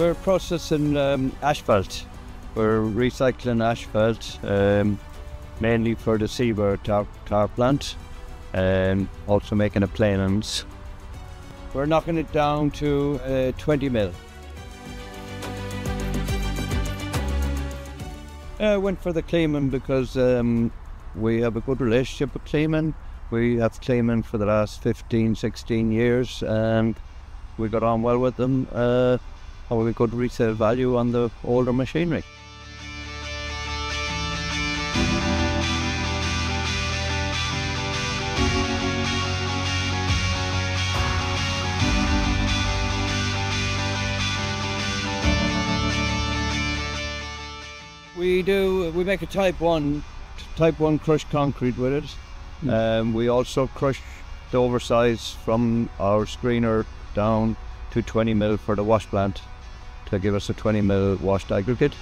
We're processing um, asphalt. We're recycling asphalt, um, mainly for the Seabird tar, tar plant, and also making a planings. We're knocking it down to uh, 20 mil. I went for the Kleemann because um, we have a good relationship with Kleemann. We have Kleemann for the last 15, 16 years, and we got on well with them. Uh, and we got resale value on the older machinery. We do. We make a Type One, Type One crushed concrete with it. Um, we also crush the oversize from our screener down to 20 mil for the wash plant to give us a 20 mil washed aggregate.